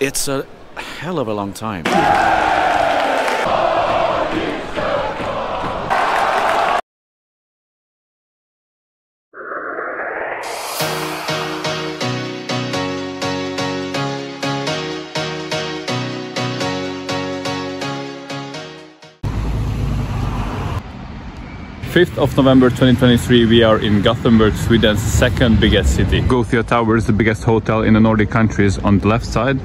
It's a hell of a long time. 5th of November 2023 we are in Gothenburg, Sweden's second biggest city. Gothia Tower is the biggest hotel in the Nordic countries on the left side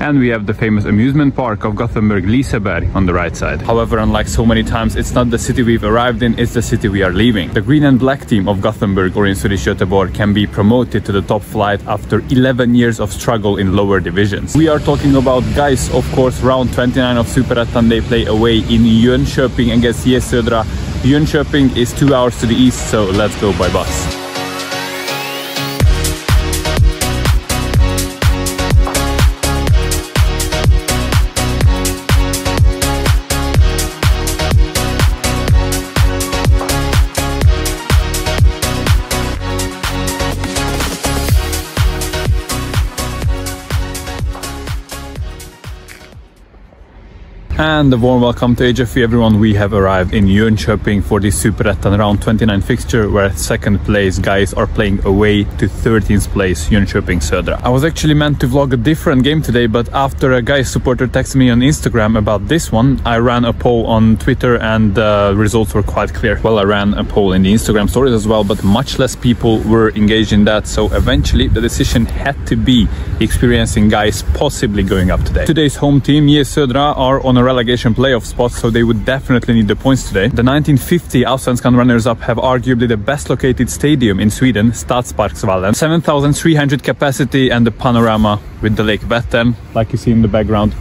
and we have the famous amusement park of Gothenburg, Liseberg on the right side. However, unlike so many times, it's not the city we've arrived in, it's the city we are leaving. The green and black team of Gothenburg or in Swedish Göteborg can be promoted to the top flight after 11 years of struggle in lower divisions. We are talking about GAIS, of course, round 29 of Superettan, they play away in Jönköping against J Södra Jönköping is two hours to the east, so let's go by bus. And a warm welcome to HFV everyone. We have arrived in Jönköping for the Superettan round 29 fixture where second place GAIS are playing away to 13th place Jönköping Södra. I was actually meant to vlog a different game today but after a guy supporter texted me on Instagram about this one I ran a poll on Twitter and the results were quite clear. Well I ran a poll in the Instagram stories as well but much less people were engaged in that so eventually the decision had to be experiencing GAIS possibly going up today. Today's home team J Södra are on a relegation playoff spot, so they would definitely need the points today. The 1950 Allsvenskan runners-up have arguably the best located stadium in Sweden, Stadsparksvallen. 7,300 capacity and the panorama with the Lake Vättern, like you see in the background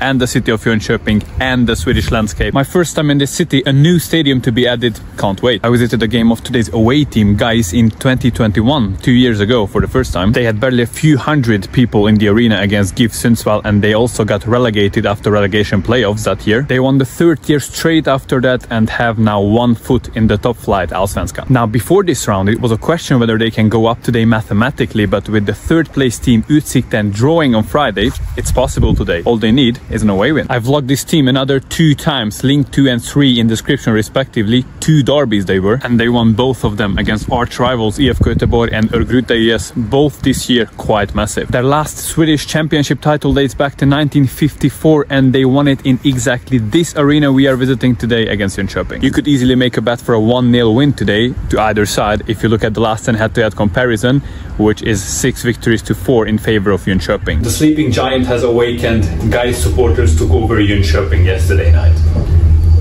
and the city of Jönköping and the Swedish landscape. My first time in this city, a new stadium to be added, can't wait. I visited a game of today's away team, GAIS, in 2021, two years ago for the first time. They had barely a few hundred people in the arena against GIF Sundsvall and they also got relegated after relegation playoffs that year. They won the third year straight after that and have now one foot in the top flight Allsvenskan. Now before this round it was a question whether they can go up today mathematically but with the third place team Utsikten drawing on Friday, it's possible today. All they need is an away win. I've vlogged this team another two times, link 2 and 3 in description respectively, two derbies they were, and they won both of them against arch rivals IFK Göteborg and Örgryte IS, both this year quite massive. Their last Swedish championship title dates back to 1954 and they won it in exactly this arena we are visiting today against Jönköping. You could easily make a bet for a 1-0 win today to either side if you look at the last 10 head-to-head -head comparison, which is 6 victories to 4 in favor of Jönköping. The sleeping giant has awakened, GAIS supporters took over Jönköping yesterday night.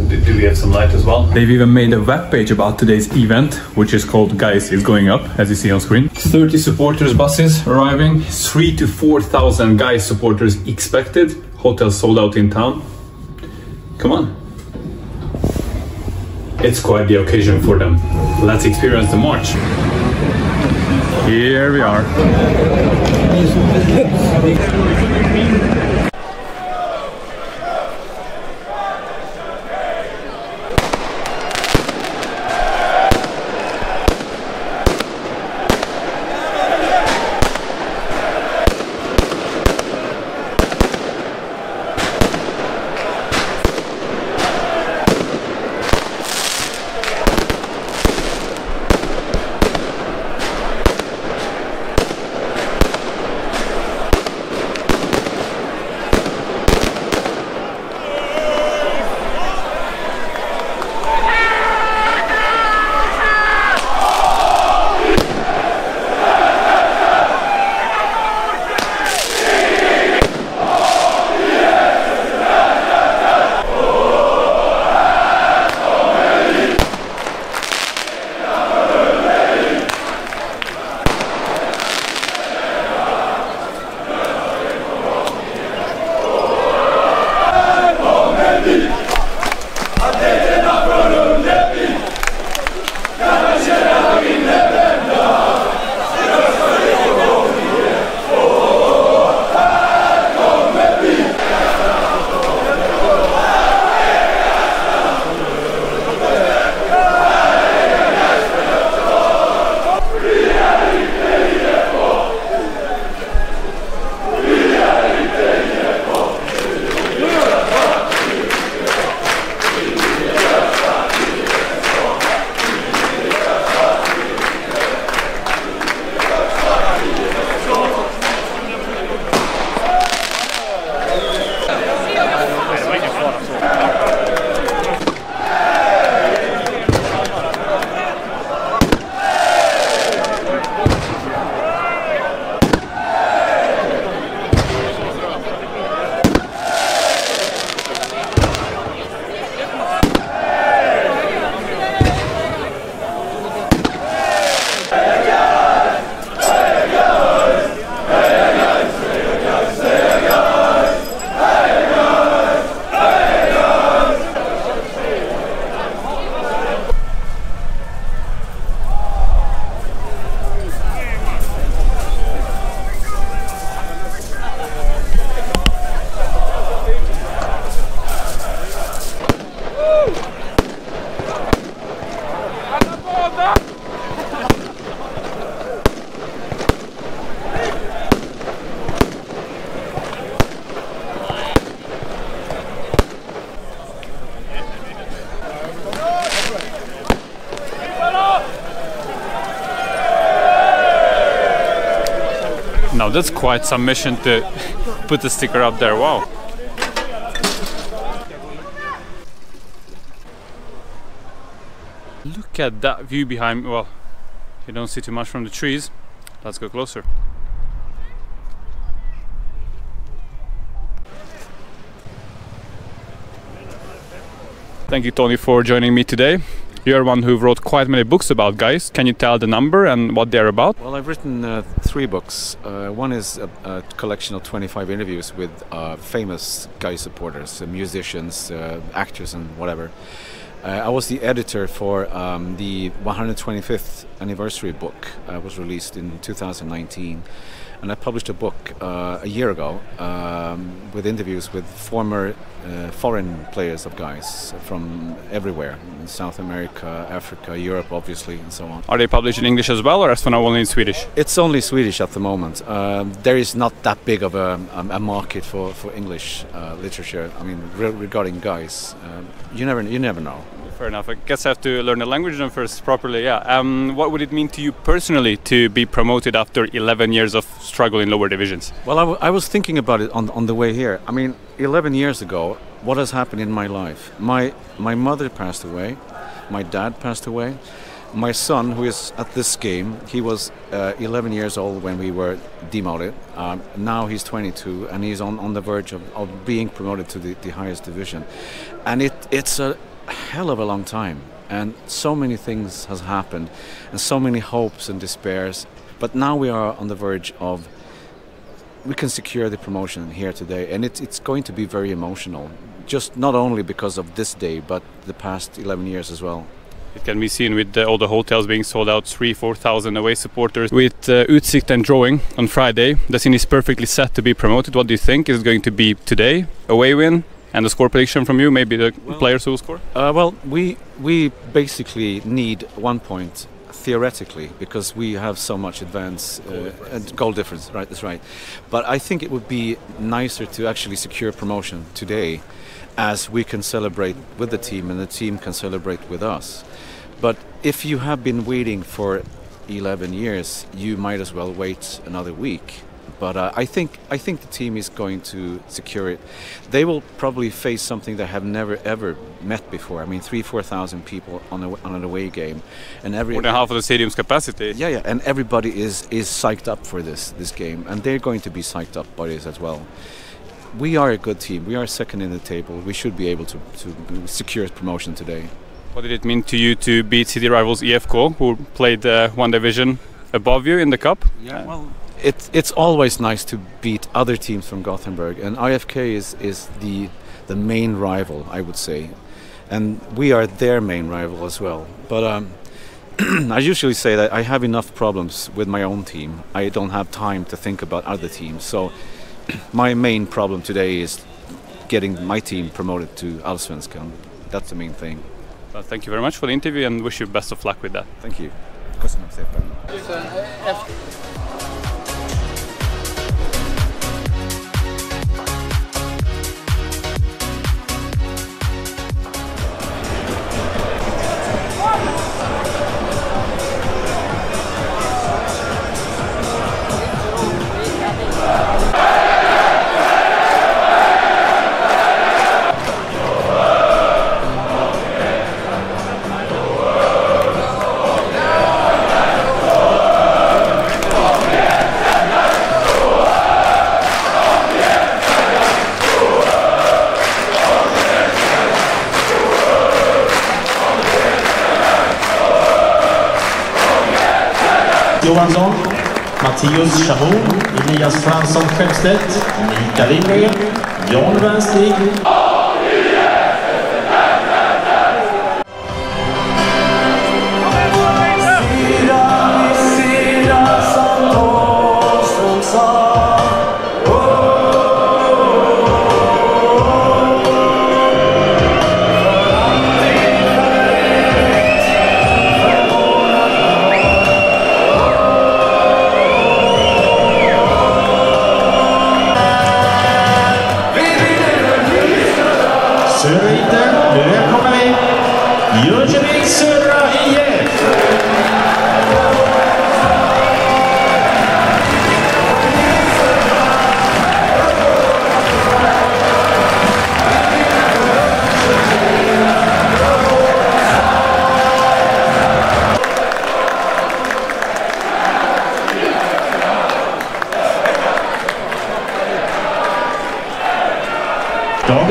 Do we have some light as well? They've even made a web page about today's event, which is called GAIS is Going Up, as you see on screen. 30 supporters buses arriving, 3 to 4,000 GAIS supporters expected. Hotels sold out in town. Come on. It's quite the occasion for them. Let's experience the march. Here we are. that's quite some mission to put the sticker up there. Wow. Look at that view behind me. Well, you don't see too much from the trees. Let's go closer. Thank you, Tony, for joining me today. You're one who wrote quite many books about GAIS. Can you tell the number and what they're about? Well, I've written uh, three books. Uh, one is a, a, collection of 25 interviews with uh, famous guy supporters, uh, musicians, uh, actors, and whatever. Uh, I was the editor for um, the 125th anniversary book. Uh, was released in 2019 and I published a book uh, a year ago um, with interviews with former uh, foreign players of GAIS from everywhere South America, Africa, Europe, obviously, and so on. Are they published in English as well, or as for now only in Swedish? It's only Swedish at the moment. Um, there is not that big of a, a market for, for English uh, literature. I mean, re regarding GAIS, um, you never you never know fair enough. I guess I have to learn the language then first properly. Yeah. Um, what would it mean to you personally to be promoted after 11 years of struggle in lower divisions? Well, I, was thinking about it on on the way here. I mean, 11 years ago, what has happened in my life? My my mother passed away. My dad passed away. My son, who is at this game, he was uh, 11 years old when we were demoted. Um, now he's 22 and he's on, on the verge of, of being promoted to the, the highest division. And it, it's a hell of a long time and so many things has happened and so many hopes and despairs but now we are on the verge of we can secure the promotion here today and it's, it's going to be very emotional just not only because of this day but the past 11 years as well it can be seen with uh, all the hotels being sold out, three, four thousand away supporters. With uh, Utsikten drawing on Friday, the scene is perfectly set to be promoted. What do you think is going to be today? Away win, and the score prediction from you, maybe the well, players who will score? Uh, well, we we basically need one point theoretically because we have so much advance uh, and goal difference. Right, that's right. But I think it would be nicer to actually secure promotion today, as we can celebrate with the team and the team can celebrate with us. But if you have been waiting for 11 years, you might as well wait another week but uh, I think I think the team is going to secure it. They will probably face something they have never ever met before. I mean, three four thousand people on a, on an away game, and every more than half of the stadium's capacity. Yeah, yeah, and everybody is is psyched up for this this game, and they're going to be psyched up by this as well. We are a good team. We are second in the table. We should be able to to secure promotion today. What did it mean to you to beat city rivals IFK, who played uh, one division above you in the cup? Yeah, well it's it's always nice to beat other teams from Gothenburg, and IFK is is the the main rival, I would say, and we are their main rival as well. But um, I usually say that I have enough problems with my own team. I don't have time to think about other teams. So my main problem today is getting my team promoted to Allsvenskan. That's the main thing. Well, thank you very much for the interview and wish you best of luck with that. Thank you. Johansson, Mattias Chabon, Elias Fransson Skeppstedt, Mikael Lindgren, John Wenstig.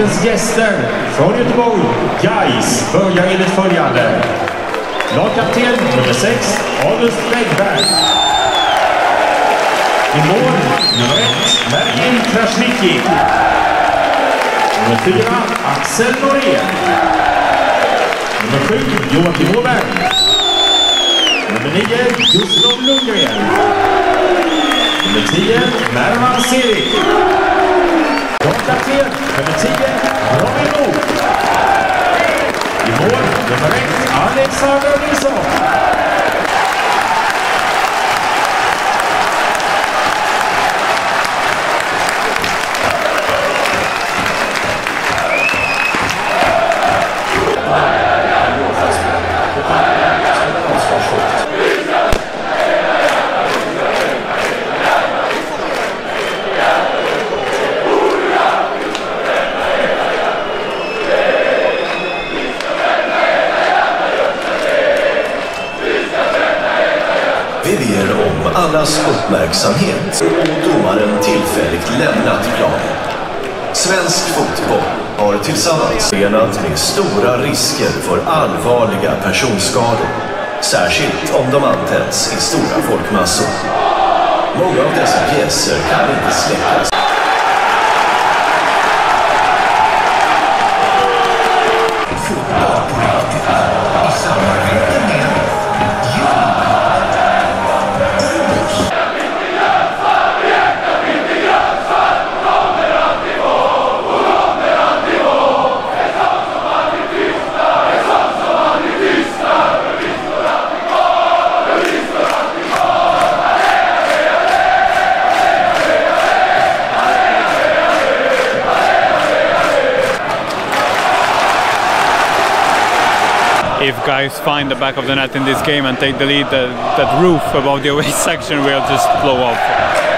Kvällens gäster från Göteborg, Gais börjar enligt följande. Lagkapten nummer 6, August Läggberg. I mål nummer 1, Mergin Krasniqi. Nummer 4, Axel Norén. Nummer 7, Joakim Åberg. Nummer 9, Gustav Lundgren. Nummer 10, Mervan Serik. Lagkapten nummer 10, Robin Moog. I mål nummer 1, Alexander Nilsson. Vi allas uppmärksamhet och domaren tillfälligt lämnat planen. Svensk fotboll har tillsammans förenat med stora risker för allvarliga personskador. Särskilt om de antänds i stora folkmassor. Många av dessa pjäser kan inte släckas Find the back of the net in this game and take the lead, that, that roof above the away section will just blow off.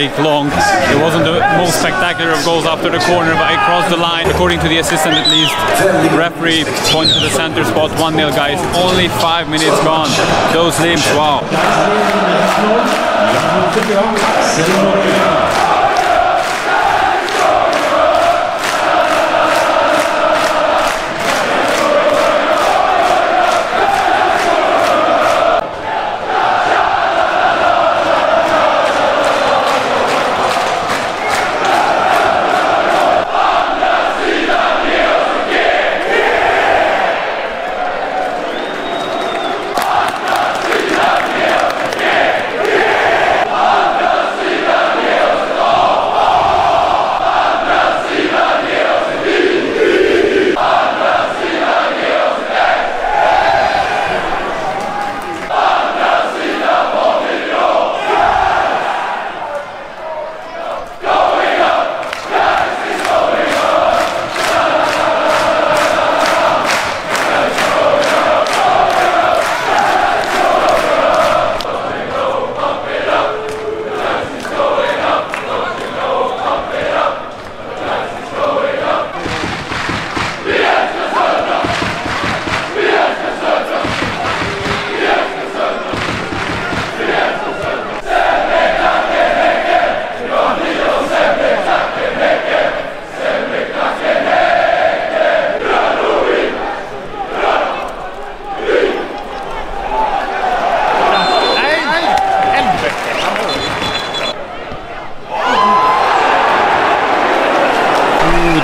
Long. It wasn't the most spectacular of goals after the corner, but it crossed the line, according to the assistant at least. Referee pointed to the center spot, 1 0 GAIS. Only five minutes gone. Those limbs, wow.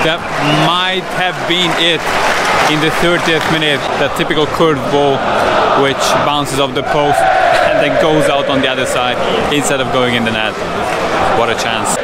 That might have been it. in the 30th minute, that typical curved ball which bounces off the post and then goes out on the other side instead of going in the net. What a chance.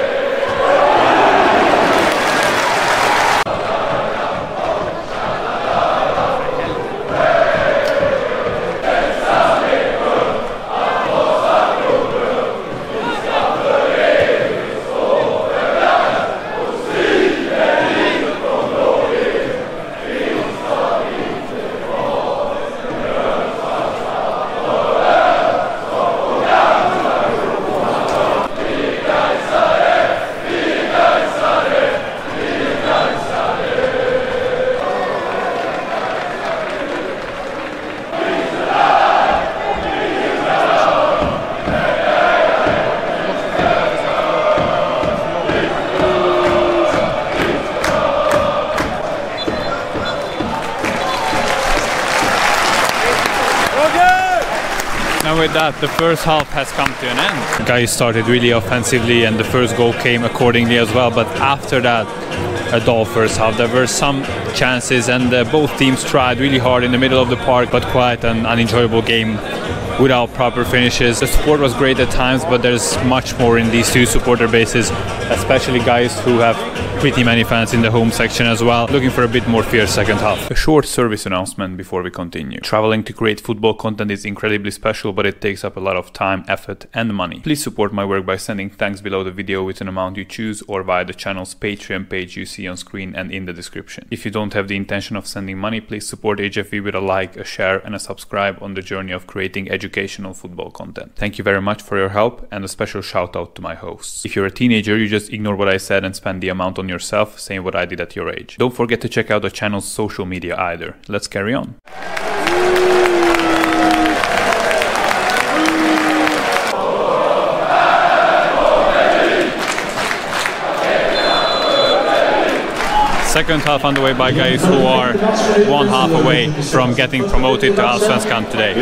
With that, the first half has come to an end. GAIS started really offensively, and the first goal came accordingly as well. But after that, a dull first half. There were some chances, and uh, both teams tried really hard in the middle of the park, but quite an unenjoyable game without proper finishes. The support was great at times, but there's much more in these two supporter bases, especially GAIS who have pretty many fans in the home section as well, looking for a bit more fierce second half. A short service announcement before we continue. Traveling to create football content is incredibly special, but it takes up a lot of time, effort, and money. Please support my work by sending thanks below the video with an amount you choose or via the channel's Patreon page you see on screen and in the description. If you don't have the intention of sending money, please support HFV with a like, a share, and a subscribe on the journey of creating educational football content. Thank you very much for your help and a special shout out to my hosts. If you're a teenager, you just ignore what I said and spend the amount on yourself, same what I did at your age. Don't forget to check out the channel's social media either. Let's carry on. Second half underway by GAIS who are one half away from getting promoted to Allsvenskan today.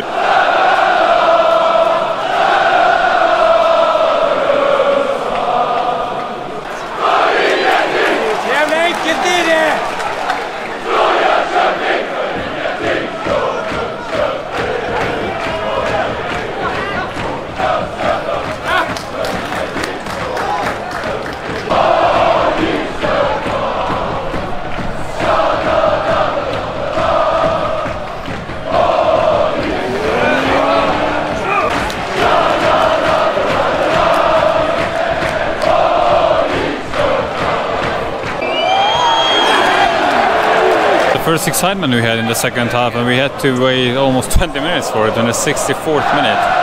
Excitement we had in the second half, and we had to wait almost 20 minutes for it in the 64th minute.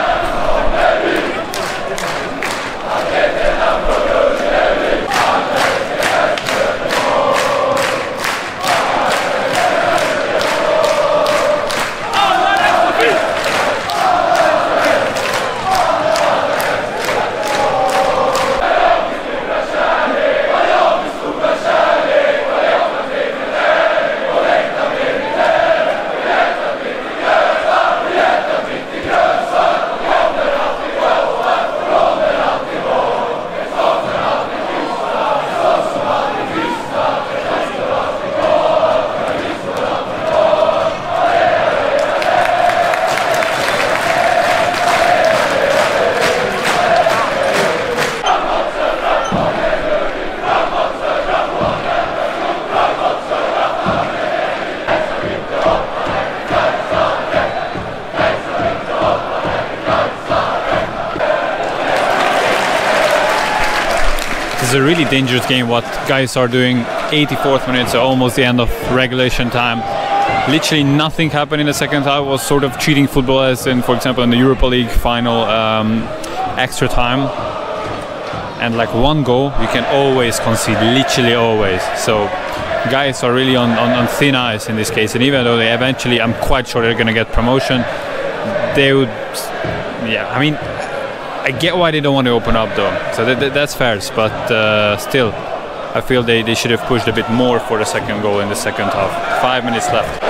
Dangerous game what GAIS are doing. 84th minute so almost the end of regulation time. Literally nothing happened in the second half. Was sort of cheating football as in for example in the europa league final um, extra time. And like one goal you can always concede literally always. So GAIS are really on, on, on thin ice in this case. And even though they eventually i'm quite sure they're going to get promotion they would yeah i mean I get why they don't want to open up though, so that, that, that's fair. But uh, still, I feel they, they should have pushed a bit more for the second goal in the second half. Five minutes left.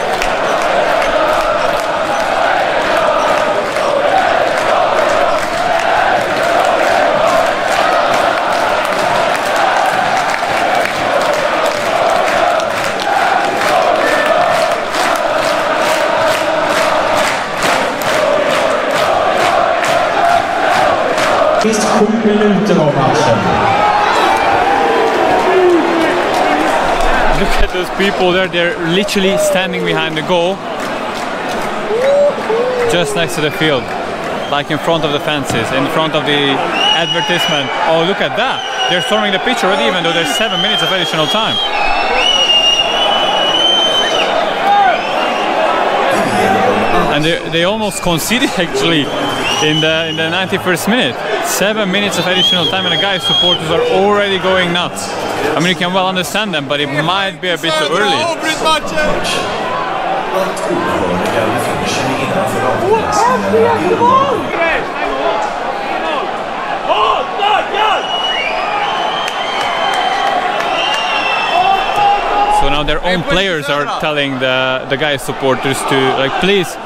Look at those people there, they're literally standing behind the goal. Just next to the field. Like in front of the fences, in front of the advertisement. Oh, look at that. They're storming the pitch already, even though there's seven minutes of additional time. And they, they almost conceded actually in the in the 91st minute. Seven minutes of additional time, and the GAIS' supporters are already going nuts. I mean, you can well understand them, but it might be a bit too early. So now their own players are telling the the GAIS supporters to like please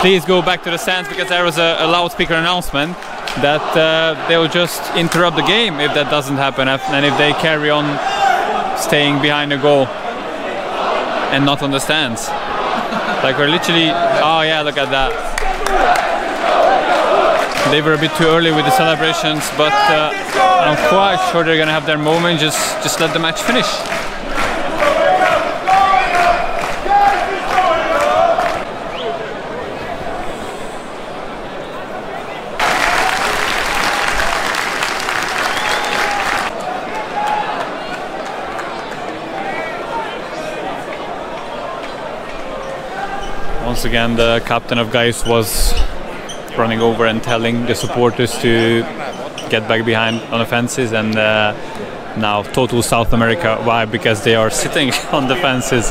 please go back to the stands because there was a, a loudspeaker announcement that uh, they'll just interrupt the game if that doesn't happen and if they carry on staying behind the goal and not on the stands. Like we're literally oh yeah look at that. They were a bit too early with the celebrations, but uh, I'm quite sure they're gonna have their moment. Just just let the match finish. Once again, the captain of GAIS was running over and telling the supporters to get back behind on the fences and uh, now total South America. Why? Because they are sitting on the fences.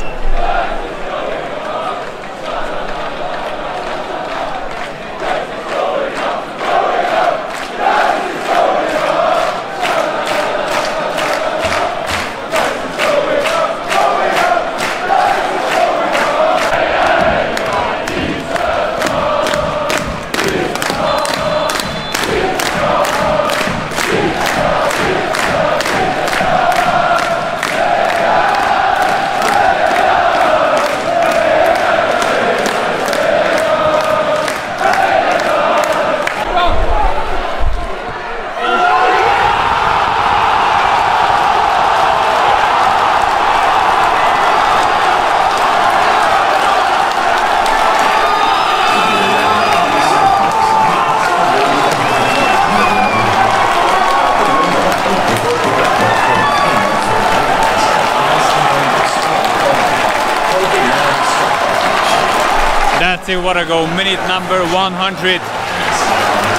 Number 100.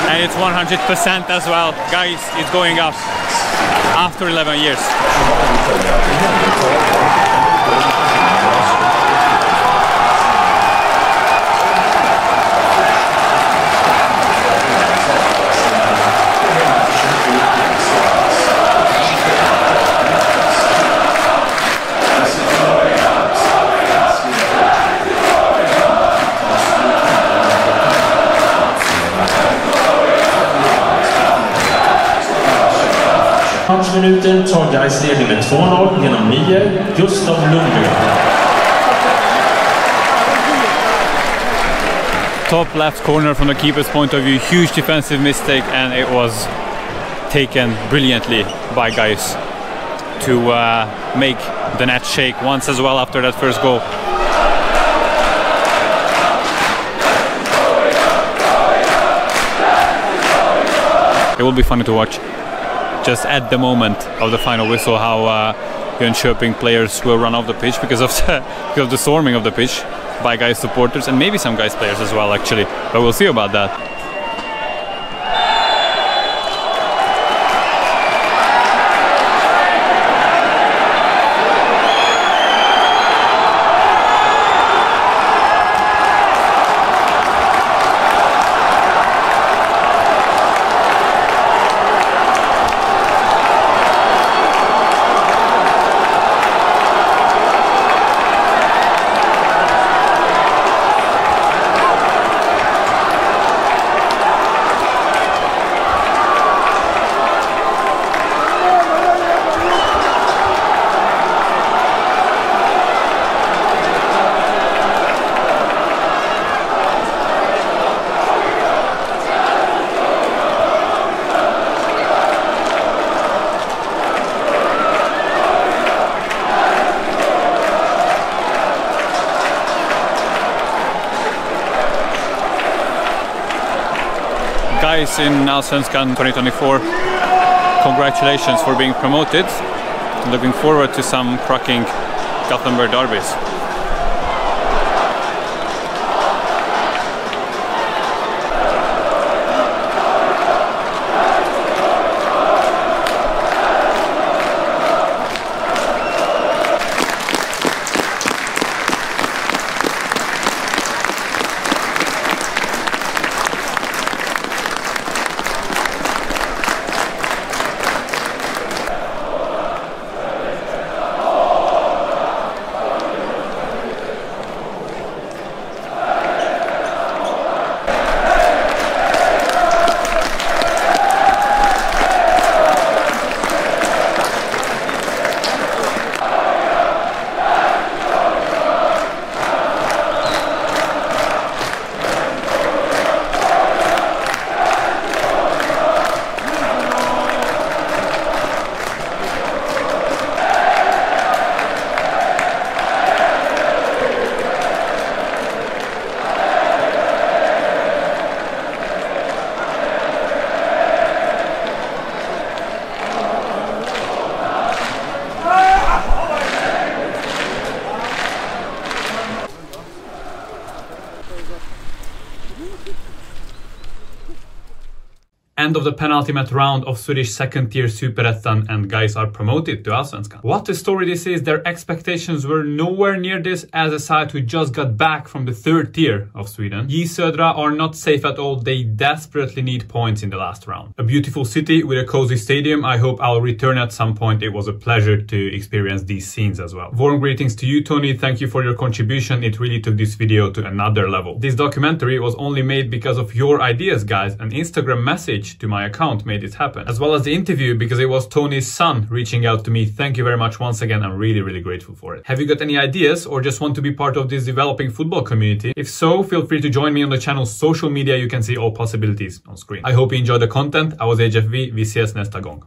And it's 100% as well. GAIS, it's going up after 11 years. Med 2-0 genom 9, Gustav Lundgren. Top left corner from the keeper's point of view. Huge defensive mistake, and it was taken brilliantly by GAIS to uh, make the net shake once as well after that first goal. It will be funny to watch just at the moment of the final whistle how uh, Jönköping players will run off the pitch because of the, because of the storming of the pitch by GAIS supporters and maybe some GAIS players as well actually. But we'll see about that GAIS in Allsvenskan 2024, congratulations for being promoted. Looking forward to some cracking Gothenburg derbies. Of the penultimate round of Swedish second tier Superettan and GAIS are promoted to Allsvenskan. What a story this is, their expectations were nowhere near this. As a side who just got back from the third tier of Sweden. J Södra are not safe at all, they desperately need points in the last round. A beautiful city with a cozy stadium, I hope I'll return at some point, it was a pleasure to experience these scenes as well. Warm greetings to you Tony, thank you for your contribution, it really took this video to another level. This documentary was only made because of your ideas guys, an Instagram message to my account made it happen. As well as the interview because it was Tony's son reaching out to me. Thank you very much once again. I'm really, really grateful for it. Have you got any ideas or just want to be part of this developing football community? If so, feel free to join me on the channel's social media. You can see all possibilities on screen. I hope you enjoyed the content. I was HFV. Nästa gång.